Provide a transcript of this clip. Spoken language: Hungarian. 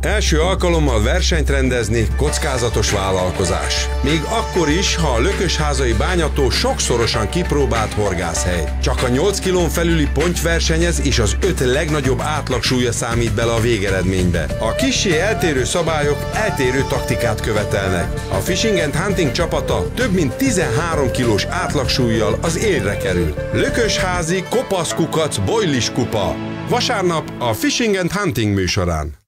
Első alkalommal versenyt rendezni kockázatos vállalkozás. Még akkor is, ha a lökösházai bányató sokszorosan kipróbált horgászhely. Csak a 8 kilón felüli ponty versenyez, és az 5 legnagyobb átlagsúlya számít bele a végeredménybe. A kissé eltérő szabályok eltérő taktikát követelnek. A Fishing and Hunting csapata több mint 13 kilós átlagsúlyjal az élre kerül. Lökösházi, kopaszkukac, bojlis kupa. Vasárnap a Fishing and Hunting műsorán.